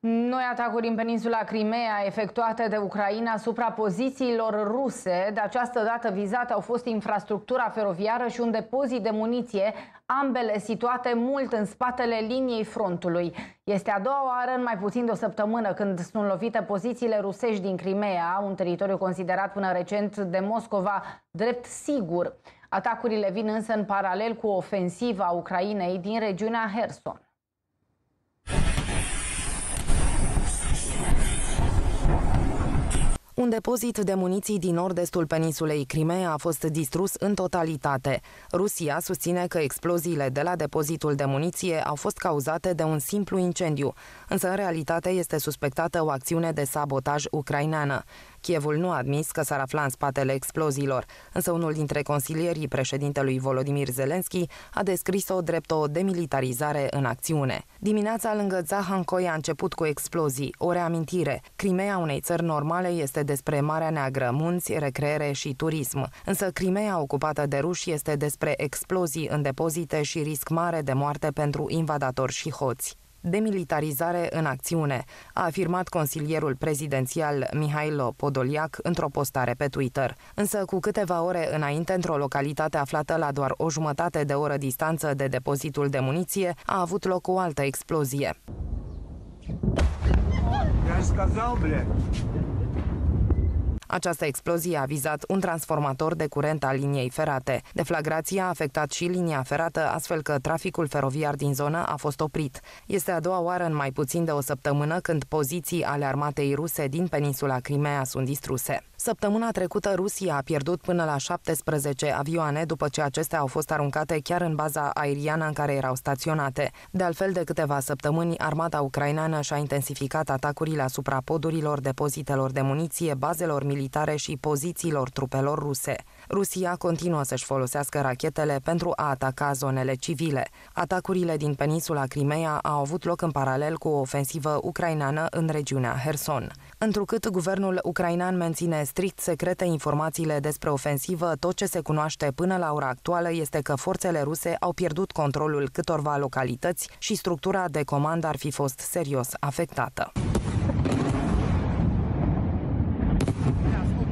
Noi atacuri în peninsula Crimea efectuate de Ucraina asupra pozițiilor ruse. De această dată vizate au fost infrastructura feroviară și un depozit de muniție, ambele situate mult în spatele liniei frontului. Este a doua oară în mai puțin de o săptămână când sunt lovite pozițiile rusești din Crimea, un teritoriu considerat până recent de Moscova drept sigur. Atacurile vin însă în paralel cu ofensiva Ucrainei din regiunea Herson. Un depozit de muniții din nord-estul peninsulei Crimea a fost distrus în totalitate. Rusia susține că exploziile de la depozitul de muniție au fost cauzate de un simplu incendiu, însă în realitate este suspectată o acțiune de sabotaj ucraineană. Kievul nu a admis că s-ar afla în spatele exploziilor, însă unul dintre consilierii președintelui Volodimir Zelensky a descris-o drept o demilitarizare în acțiune. Dimineața lângă Zahankoi a început cu explozii, o reamintire. Crimea unei țări normale este despre Marea Neagră, munți, recreere și turism. Însă Crimea ocupată de ruși este despre explozii în depozite și risc mare de moarte pentru invadatori și hoți demilitarizare în acțiune, a afirmat consilierul prezidențial Mihailo Podoliac într-o postare pe Twitter. Însă cu câteva ore înainte, într-o localitate aflată la doar o jumătate de oră distanță de depozitul de muniție, a avut loc o altă explozie. Я сказал, блядь. Această explozie a vizat un transformator de curent al liniei ferate. Deflagrația a afectat și linia ferată, astfel că traficul feroviar din zonă a fost oprit. Este a doua oară în mai puțin de o săptămână când poziții ale armatei ruse din peninsula Crimea sunt distruse. Săptămâna trecută, Rusia a pierdut până la 17 avioane după ce acestea au fost aruncate chiar în baza aeriană în care erau staționate. De altfel, de câteva săptămâni, armata ucraineană și-a intensificat atacurile asupra podurilor, depozitelor de muniție, bazelor militare și pozițiilor trupelor ruse. Rusia continuă să-și folosească rachetele pentru a ataca zonele civile. Atacurile din peninsula Crimea au avut loc în paralel cu o ofensivă ucraineană în regiunea Herson. Întrucât guvernul ucrainean menține strict secrete informațiile despre ofensivă, tot ce se cunoaște până la ora actuală este că forțele ruse au pierdut controlul câtorva localități și structura de comandă ar fi fost serios afectată. Yeah,